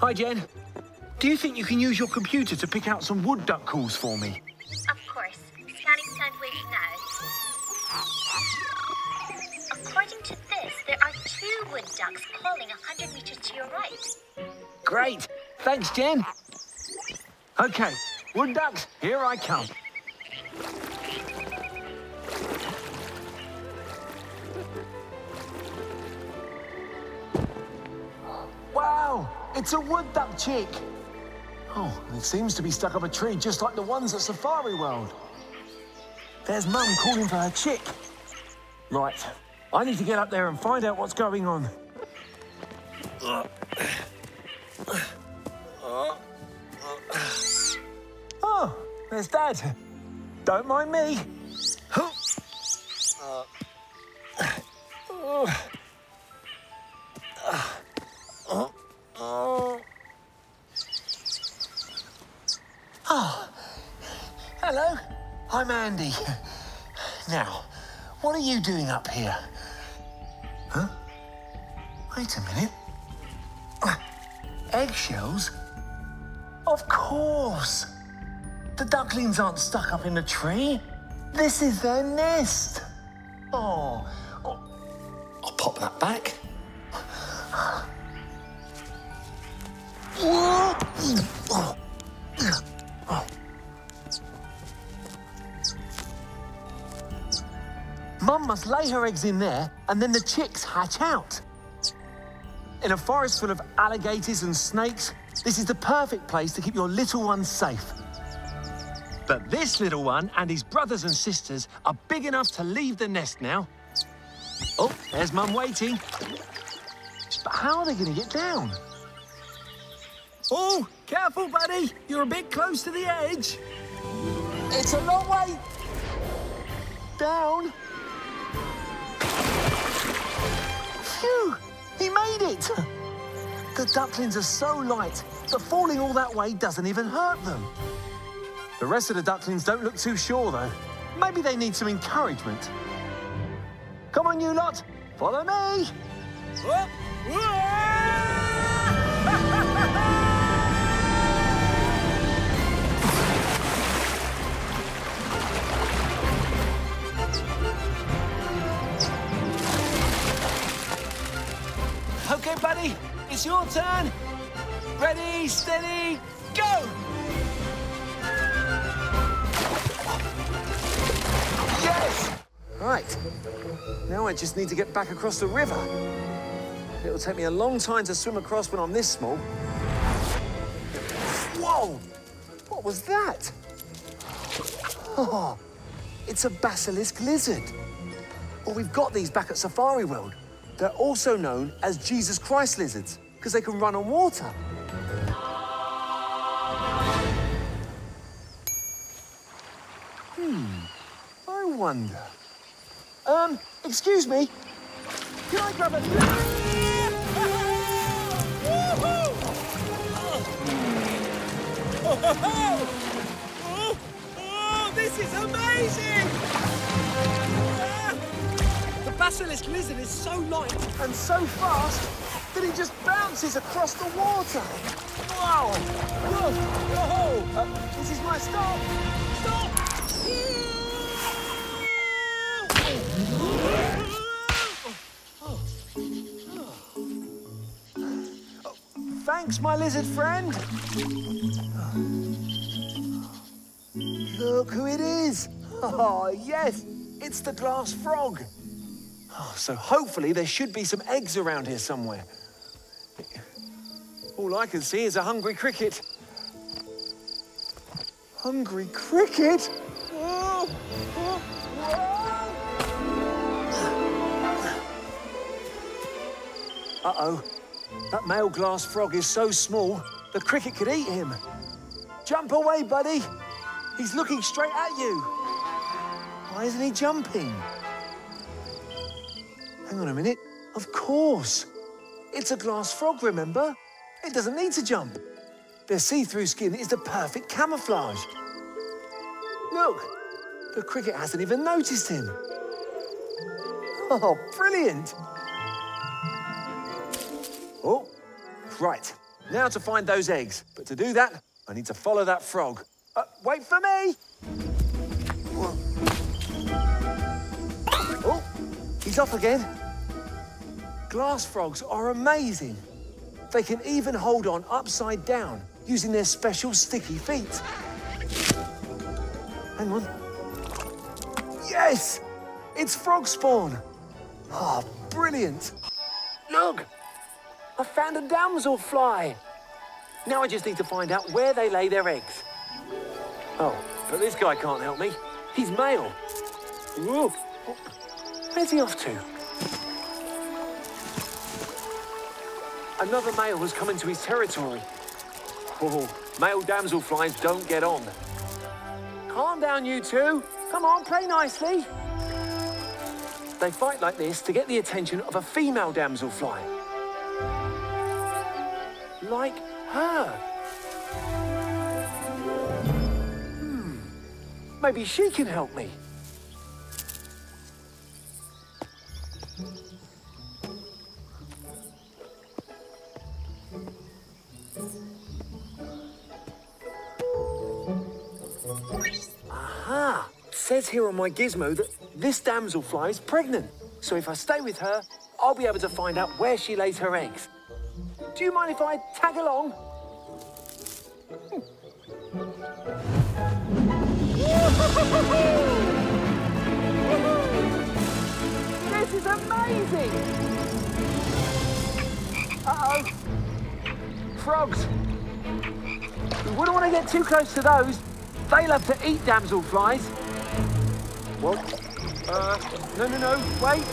Hi, Jen. Do you think you can use your computer to pick out some wood duck calls for me? Of course. Scanning sandwich now. According to this, there are two wood ducks calling 100 meters to your right. Great. Thanks, Jen. Okay, wood ducks, here I come. Wow, it's a wood duck chick. Oh, it seems to be stuck up a tree just like the ones at Safari World. There's Mum calling for her chick. Right, I need to get up there and find out what's going on. Oh, there's Dad. Don't mind me. Oh, Ah, hello. I'm Andy. Now, what are you doing up here? Huh? Wait a minute. Ah, eggshells? Of course. The ducklings aren't stuck up in the tree. This is their nest. Oh, oh. I'll pop that back. Lay her eggs in there and then the chicks hatch out. In a forest full of alligators and snakes, this is the perfect place to keep your little ones safe. But this little one and his brothers and sisters are big enough to leave the nest now. Oh, there's Mum waiting. But how are they going to get down? Oh, careful, buddy. You're a bit close to the edge. It's a long way down. Made it. The ducklings are so light that falling all that way doesn't even hurt them. The rest of the ducklings don't look too sure, though. Maybe they need some encouragement. Come on, you lot. Follow me. Okay, your turn. Ready, steady, go! Yes! Right. Now I just need to get back across the river. It'll take me a long time to swim across when I'm this small. Whoa! What was that? Oh, it's a basilisk lizard. Well, we've got these back at Safari World. They're also known as Jesus Christ lizards because they can run on water. Hmm, I wonder. Um, excuse me. Can I grab a... This is amazing! The basilisk lizard is so light and so fast that he just bounces across the water. Wow! Whoa! Whoa! Uh, this is my stop. Stop! Thanks, my lizard friend. Look who it is. Oh, yes, it's the glass frog. Oh, so hopefully there should be some eggs around here somewhere. All I can see is a hungry cricket. Hungry cricket? Oh, oh. Uh-oh. That male glass frog is so small, the cricket could eat him. Jump away, buddy. He's looking straight at you. Why isn't he jumping? Hang on a minute. Of course. It's a glass frog, remember? It doesn't need to jump. Their see-through skin is the perfect camouflage. Look, the cricket hasn't even noticed him. Oh, brilliant. Oh, right. Now to find those eggs. But to do that, I need to follow that frog. Uh, wait for me! Oh, he's off again. Glass frogs are amazing. They can even hold on upside down using their special sticky feet. Hang on. Yes! It's frog spawn. Oh, brilliant. Look! I found a damselfly. Now I just need to find out where they lay their eggs. Oh, but this guy can't help me. He's male. Ooh. Where's he off to? Another male has come into his territory. Oh, male damselflies don't get on. Calm down, you two. Come on, play nicely. They fight like this to get the attention of a female damselfly. Like her. Hmm. Maybe she can help me. Here on my gizmo that this damselfly is pregnant. So if I stay with her, I'll be able to find out where she lays her eggs. Do you mind if I tag along? This is amazing! Uh-oh. Frogs. We wouldn't want to get too close to those. They love to eat damselflies. Well, uh, no, no, no, wait.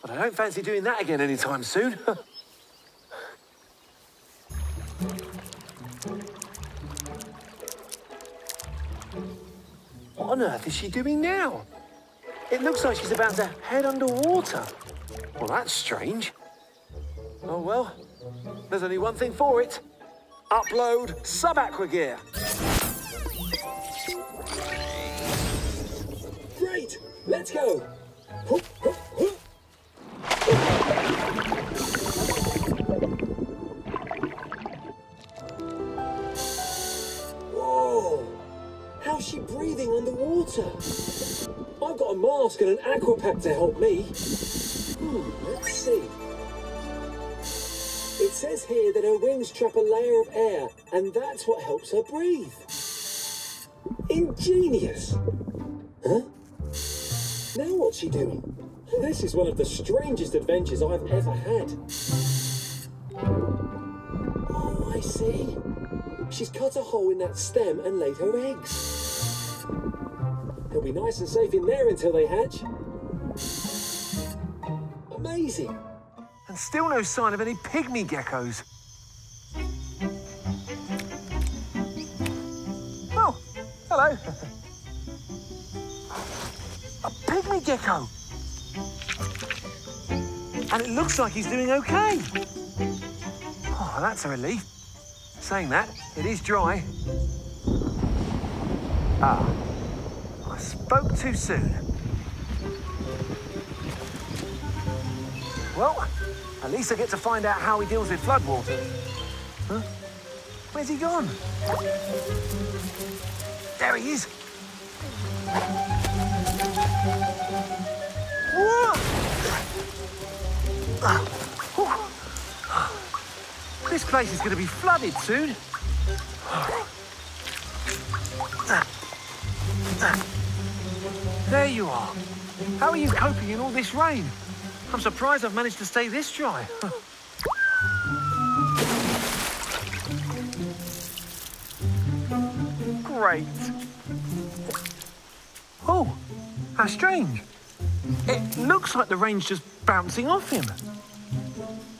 But I don't fancy doing that again anytime soon. what on earth is she doing now? It looks like she's about to head underwater. Well, that's strange. Oh, well, there's only one thing for it. Upload sub-aqua gear. Great! Let's go! Whoa! Breathing underwater? I've got a mask and an aqua pack to help me. Hmm, let's see. It says here that her wings trap a layer of air, and that's what helps her breathe. Ingenious! Huh? Now what's she doing? This is one of the strangest adventures I've ever had. Oh, I see. She's cut a hole in that stem and laid her eggs. They'll be nice and safe in there until they hatch. Amazing. And still no sign of any pygmy geckos. Oh, hello. A pygmy gecko. And it looks like he's doing okay. Oh, that's a relief. Saying that, it is dry. Ah, I spoke too soon. Well, at least I get to find out how he deals with floodwater. Huh? Where's he gone? There he is. Whoa! This place is going to be flooded soon. There you are. How are you coping in all this rain? I'm surprised I've managed to stay this dry. Great. Oh, how strange. It looks like the rain's just bouncing off him.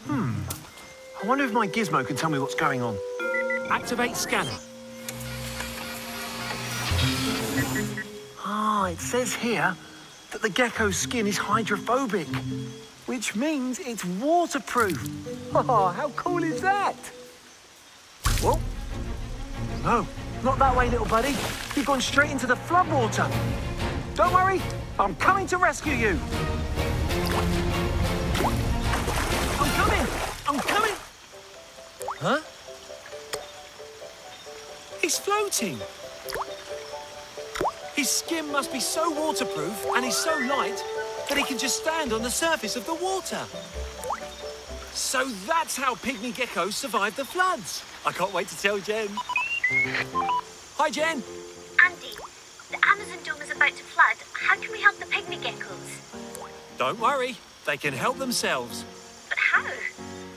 Hmm. I wonder if my gizmo can tell me what's going on. Activate scanner. It says here that the gecko's skin is hydrophobic, which means it's waterproof. Oh, how cool is that? Whoa. No, not that way, little buddy. You've gone straight into the floodwater. Don't worry, I'm coming to rescue you. I'm coming! I'm coming! Huh? He's floating. His skin must be so waterproof and he's so light that he can just stand on the surface of the water. So that's how pygmy geckos survive the floods. I can't wait to tell Jen. Hi, Jen. Andy, the Amazon Dome is about to flood. How can we help the pygmy geckos? Don't worry, they can help themselves. But how?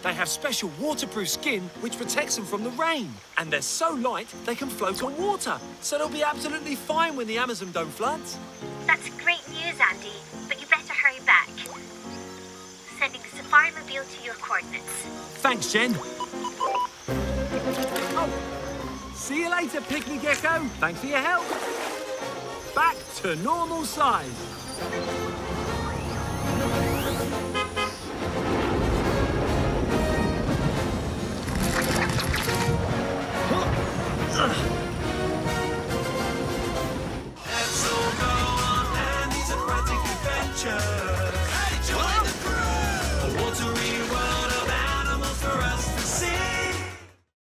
They have special waterproof skin which protects them from the rain. And they're so light they can float on water. So they'll be absolutely fine when the Amazon Dome floods. That's great news, Andy, but you better hurry back. Sending the Safari Mobile to your coordinates. Thanks, Jen. Oh, see you later, Pygmy Gecko. Thanks for your help. Back to normal size.